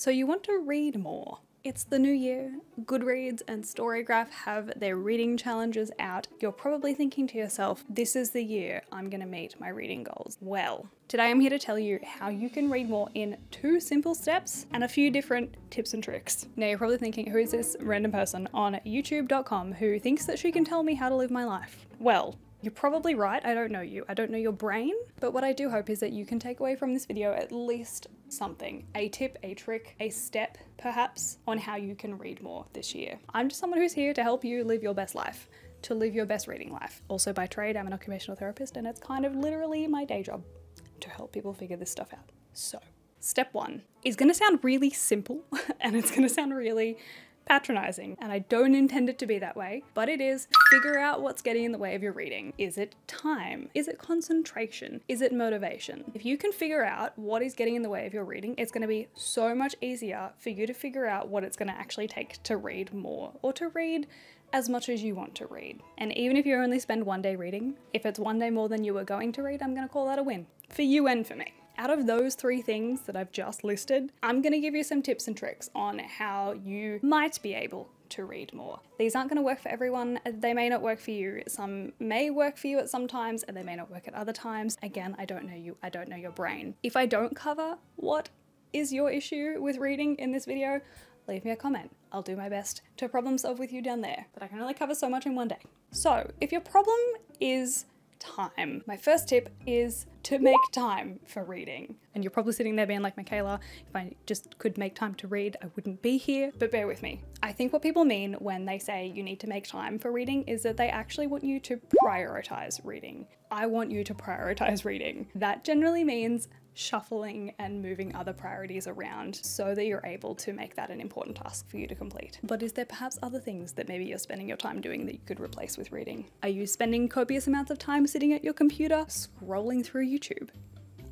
So you want to read more. It's the new year. Goodreads and Storygraph have their reading challenges out. You're probably thinking to yourself, this is the year I'm going to meet my reading goals. Well, today I'm here to tell you how you can read more in two simple steps and a few different tips and tricks. Now, you're probably thinking, who is this random person on youtube.com who thinks that she can tell me how to live my life? Well, you're probably right, I don't know you, I don't know your brain, but what I do hope is that you can take away from this video at least something a tip, a trick, a step perhaps on how you can read more this year. I'm just someone who's here to help you live your best life. To live your best reading life. Also, by trade, I'm an occupational therapist, and it's kind of literally my day job to help people figure this stuff out. So, step one is gonna sound really simple and it's gonna sound really patronizing, and I don't intend it to be that way, but it is figure out what's getting in the way of your reading. Is it time? Is it concentration? Is it motivation? If you can figure out what is getting in the way of your reading, it's going to be so much easier for you to figure out what it's going to actually take to read more or to read as much as you want to read. And even if you only spend one day reading, if it's one day more than you were going to read, I'm going to call that a win for you and for me out of those three things that I've just listed, I'm going to give you some tips and tricks on how you might be able to read more. These aren't going to work for everyone. They may not work for you. Some may work for you at some times and they may not work at other times. Again, I don't know you. I don't know your brain. If I don't cover what is your issue with reading in this video, leave me a comment. I'll do my best to problem solve with you down there, but I can only cover so much in one day. So if your problem is time. My first tip is to make time for reading. And you're probably sitting there being like, Michaela, if I just could make time to read, I wouldn't be here. But bear with me. I think what people mean when they say you need to make time for reading is that they actually want you to prioritize reading. I want you to prioritize reading. That generally means shuffling and moving other priorities around so that you're able to make that an important task for you to complete. But is there perhaps other things that maybe you're spending your time doing that you could replace with reading? Are you spending copious amounts of time sitting at your computer scrolling through YouTube?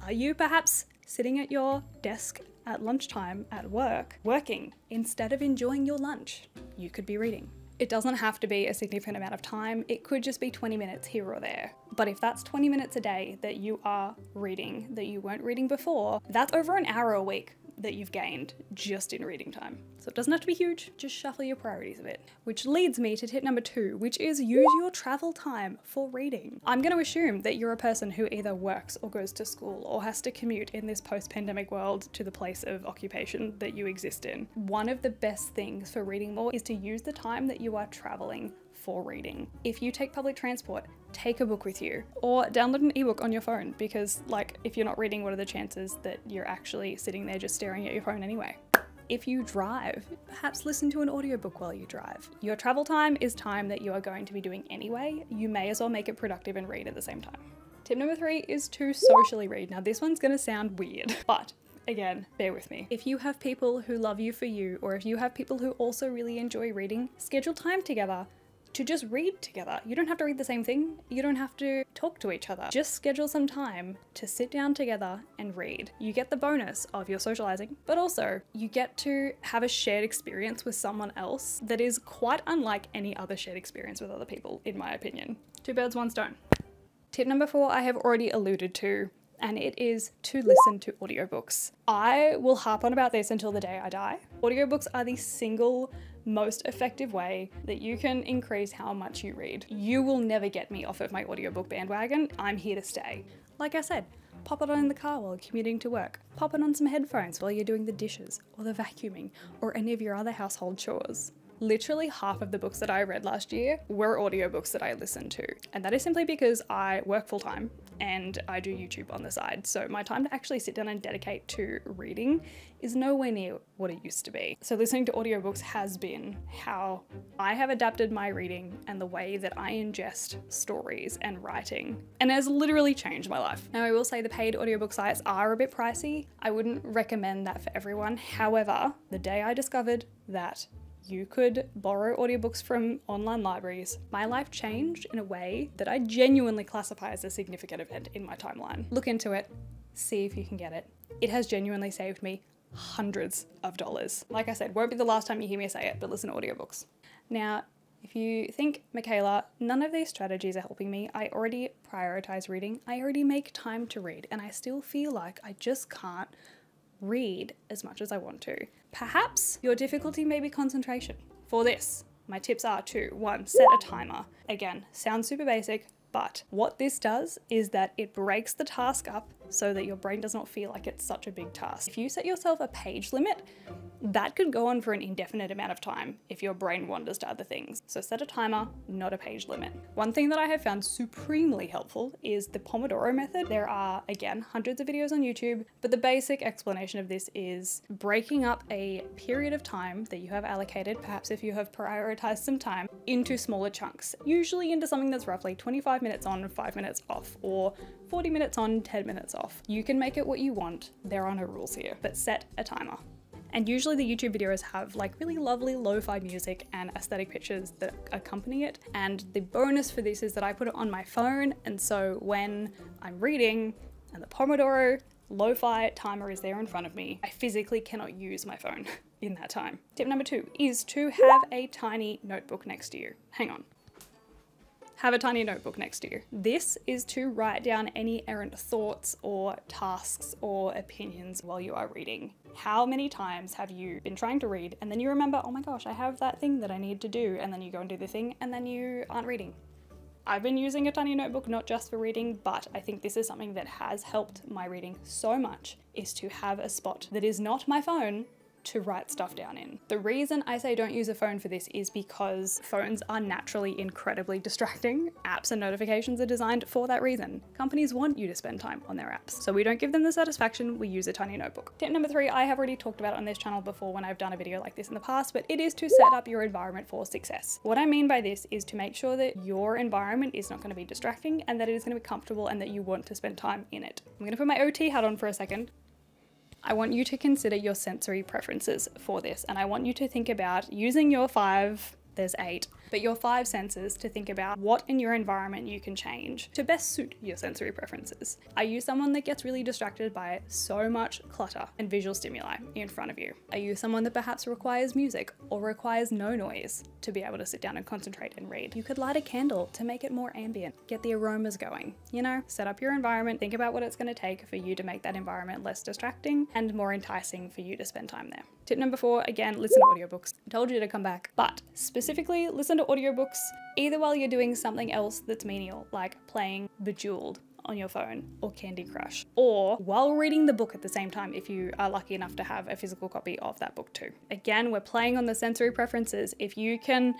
Are you perhaps sitting at your desk at lunchtime at work, working instead of enjoying your lunch? You could be reading. It doesn't have to be a significant amount of time, it could just be 20 minutes here or there. But if that's 20 minutes a day that you are reading that you weren't reading before, that's over an hour a week that you've gained just in reading time. So it doesn't have to be huge, just shuffle your priorities a bit. Which leads me to tip number two, which is use your travel time for reading. I'm going to assume that you're a person who either works or goes to school or has to commute in this post pandemic world to the place of occupation that you exist in. One of the best things for reading more is to use the time that you are traveling for reading. If you take public transport, take a book with you or download an ebook on your phone because like if you're not reading, what are the chances that you're actually sitting there just staring at your phone anyway? If you drive, perhaps listen to an audiobook while you drive. Your travel time is time that you are going to be doing anyway. You may as well make it productive and read at the same time. Tip number three is to socially read. Now this one's gonna sound weird, but again, bear with me. If you have people who love you for you, or if you have people who also really enjoy reading, schedule time together to just read together. You don't have to read the same thing. You don't have to talk to each other. Just schedule some time to sit down together and read. You get the bonus of your socializing, but also you get to have a shared experience with someone else that is quite unlike any other shared experience with other people, in my opinion. Two birds, one stone. Tip number four, I have already alluded to and it is to listen to audiobooks. I will harp on about this until the day I die. Audiobooks are the single most effective way that you can increase how much you read. You will never get me off of my audiobook bandwagon. I'm here to stay. Like I said, pop it on in the car while commuting to work. Pop it on some headphones while you're doing the dishes or the vacuuming or any of your other household chores. Literally half of the books that I read last year were audiobooks that I listened to. And that is simply because I work full time and I do YouTube on the side. So my time to actually sit down and dedicate to reading is nowhere near what it used to be. So listening to audiobooks has been how I have adapted my reading and the way that I ingest stories and writing and has literally changed my life. Now I will say the paid audiobook sites are a bit pricey. I wouldn't recommend that for everyone. However, the day I discovered that you could borrow audiobooks from online libraries, my life changed in a way that I genuinely classify as a significant event in my timeline. Look into it, see if you can get it. It has genuinely saved me hundreds of dollars. Like I said, won't be the last time you hear me say it, but listen to audiobooks. Now, if you think, Michaela, none of these strategies are helping me, I already prioritize reading, I already make time to read, and I still feel like I just can't read as much as I want to. Perhaps your difficulty may be concentration. For this, my tips are to one, set a timer. Again, sounds super basic, but what this does is that it breaks the task up so that your brain does not feel like it's such a big task. If you set yourself a page limit, that could go on for an indefinite amount of time if your brain wanders to other things. So set a timer, not a page limit. One thing that I have found supremely helpful is the Pomodoro method. There are, again, hundreds of videos on YouTube, but the basic explanation of this is breaking up a period of time that you have allocated, perhaps if you have prioritized some time, into smaller chunks, usually into something that's roughly 25 minutes on, 5 minutes off, or 40 minutes on, 10 minutes off. You can make it what you want. There are no rules here, but set a timer. And usually the YouTube videos have like really lovely lo-fi music and aesthetic pictures that accompany it. And the bonus for this is that I put it on my phone. And so when I'm reading and the Pomodoro lo-fi timer is there in front of me, I physically cannot use my phone in that time. Tip number two is to have a tiny notebook next to you. Hang on have a tiny notebook next to you. This is to write down any errant thoughts or tasks or opinions while you are reading. How many times have you been trying to read and then you remember, oh my gosh, I have that thing that I need to do, and then you go and do the thing and then you aren't reading? I've been using a tiny notebook not just for reading, but I think this is something that has helped my reading so much is to have a spot that is not my phone to write stuff down in. The reason I say don't use a phone for this is because phones are naturally incredibly distracting. Apps and notifications are designed for that reason. Companies want you to spend time on their apps. So we don't give them the satisfaction, we use a tiny notebook. Tip number three, I have already talked about on this channel before when I've done a video like this in the past, but it is to set up your environment for success. What I mean by this is to make sure that your environment is not going to be distracting and that it is going to be comfortable and that you want to spend time in it. I'm going to put my OT hat on for a second. I want you to consider your sensory preferences for this and I want you to think about using your five, there's eight, but your five senses to think about what in your environment you can change to best suit your sensory preferences. Are you someone that gets really distracted by so much clutter and visual stimuli in front of you? Are you someone that perhaps requires music or requires no noise to be able to sit down and concentrate and read? You could light a candle to make it more ambient, get the aromas going, you know, set up your environment, think about what it's going to take for you to make that environment less distracting and more enticing for you to spend time there. Tip number four, again, listen to audiobooks. I told you to come back, but specifically listen to audiobooks either while you're doing something else that's menial, like playing Bejeweled on your phone or Candy Crush, or while reading the book at the same time if you are lucky enough to have a physical copy of that book too. Again, we're playing on the sensory preferences. If you can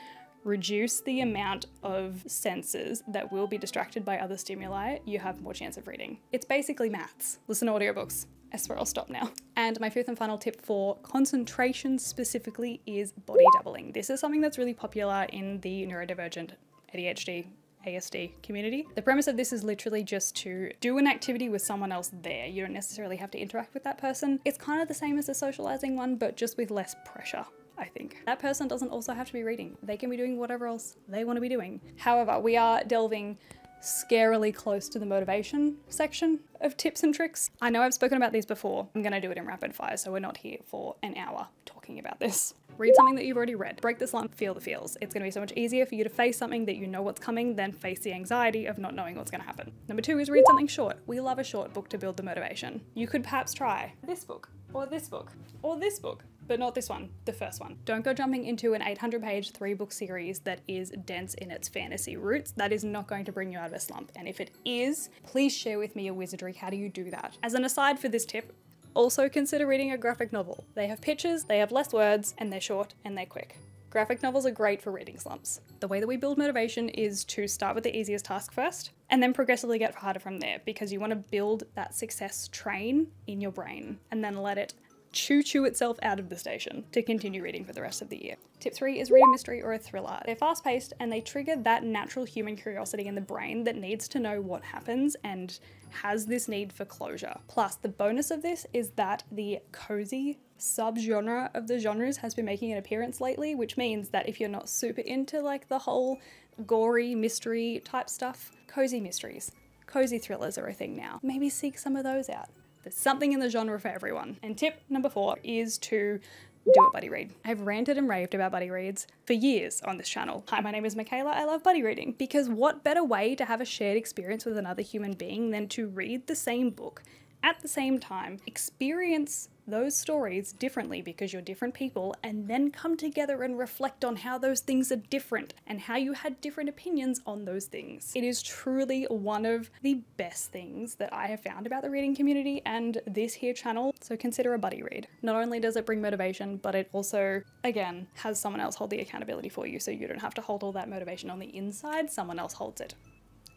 reduce the amount of senses that will be distracted by other stimuli, you have more chance of reading. It's basically maths. Listen to audiobooks. I swear I'll stop now. And my fifth and final tip for concentration specifically is body doubling. This is something that's really popular in the neurodivergent ADHD ASD community. The premise of this is literally just to do an activity with someone else there. You don't necessarily have to interact with that person. It's kind of the same as a socializing one, but just with less pressure. I think. That person doesn't also have to be reading. They can be doing whatever else they want to be doing. However, we are delving scarily close to the motivation section of tips and tricks. I know I've spoken about these before. I'm gonna do it in rapid fire, so we're not here for an hour talking about this. Read something that you've already read. Break the slump, feel the feels. It's gonna be so much easier for you to face something that you know what's coming than face the anxiety of not knowing what's gonna happen. Number two is read something short. We love a short book to build the motivation. You could perhaps try this book, or this book, or this book but not this one, the first one. Don't go jumping into an 800 page three book series that is dense in its fantasy roots. That is not going to bring you out of a slump. And if it is, please share with me your wizardry. How do you do that? As an aside for this tip, also consider reading a graphic novel. They have pictures, they have less words, and they're short and they're quick. Graphic novels are great for reading slumps. The way that we build motivation is to start with the easiest task first and then progressively get harder from there because you want to build that success train in your brain and then let it choo choo itself out of the station to continue reading for the rest of the year. Tip three is read a mystery or a thriller. They're fast paced and they trigger that natural human curiosity in the brain that needs to know what happens and has this need for closure. Plus, the bonus of this is that the cozy subgenre of the genres has been making an appearance lately, which means that if you're not super into like the whole gory mystery type stuff, cozy mysteries, cozy thrillers are a thing now. Maybe seek some of those out. There's something in the genre for everyone. And tip number four is to do a buddy read. I've ranted and raved about buddy reads for years on this channel. Hi, my name is Michaela. I love buddy reading because what better way to have a shared experience with another human being than to read the same book At the same time, experience those stories differently because you're different people and then come together and reflect on how those things are different and how you had different opinions on those things. It is truly one of the best things that I have found about the reading community and this here channel, so consider a buddy read. Not only does it bring motivation, but it also, again, has someone else hold the accountability for you so you don't have to hold all that motivation on the inside, someone else holds it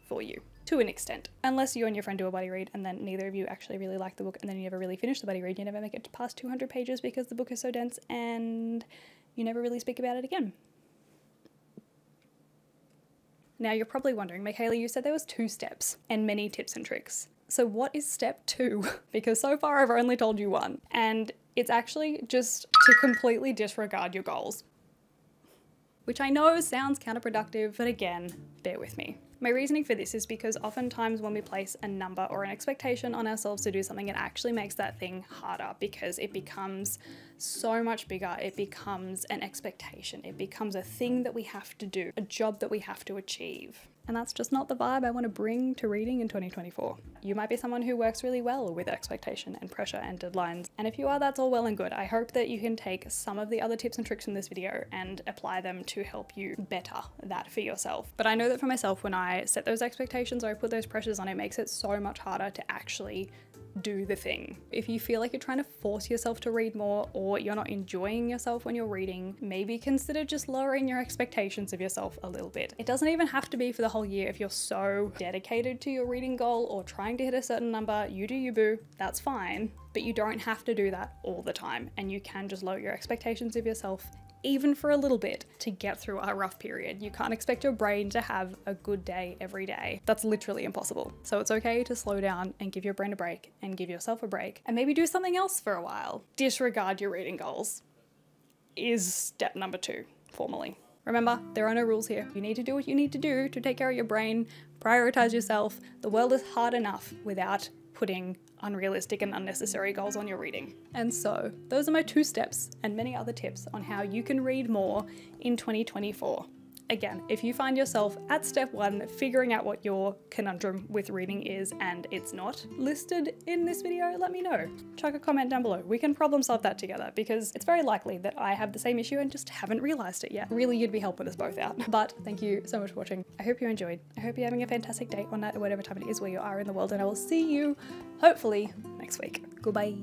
for you to an extent. Unless you and your friend do a buddy read and then neither of you actually really like the book and then you never really finish the buddy read, you never make it past 200 pages because the book is so dense and you never really speak about it again. Now you're probably wondering, Michaela, you said there was two steps and many tips and tricks. So what is step two? because so far I've only told you one. And it's actually just to completely disregard your goals. Which I know sounds counterproductive, but again, bear with me. My reasoning for this is because oftentimes when we place a number or an expectation on ourselves to do something, it actually makes that thing harder because it becomes so much bigger. It becomes an expectation. It becomes a thing that we have to do, a job that we have to achieve. And that's just not the vibe I want to bring to reading in 2024. You might be someone who works really well with expectation and pressure and deadlines. And if you are, that's all well and good. I hope that you can take some of the other tips and tricks from this video and apply them to help you better that for yourself. But I know that for myself, when I set those expectations or I put those pressures on, it makes it so much harder to actually do the thing. If you feel like you're trying to force yourself to read more or you're not enjoying yourself when you're reading, maybe consider just lowering your expectations of yourself a little bit. It doesn't even have to be for the whole year if you're so dedicated to your reading goal or trying to hit a certain number, you do you boo, that's fine. But you don't have to do that all the time and you can just lower your expectations of yourself even for a little bit, to get through a rough period. You can't expect your brain to have a good day every day. That's literally impossible. So it's okay to slow down and give your brain a break and give yourself a break and maybe do something else for a while. Disregard your reading goals is step number two, formally. Remember, there are no rules here. You need to do what you need to do to take care of your brain, prioritize yourself. The world is hard enough without putting unrealistic and unnecessary goals on your reading. And so, those are my two steps and many other tips on how you can read more in 2024. Again, if you find yourself at step one figuring out what your conundrum with reading is and it's not listed in this video, let me know. Chuck a comment down below. We can problem solve that together because it's very likely that I have the same issue and just haven't realized it yet. Really, you'd be helping us both out. But thank you so much for watching. I hope you enjoyed. I hope you're having a fantastic day or night or whatever time it is where you are in the world and I will see you hopefully next week. Goodbye.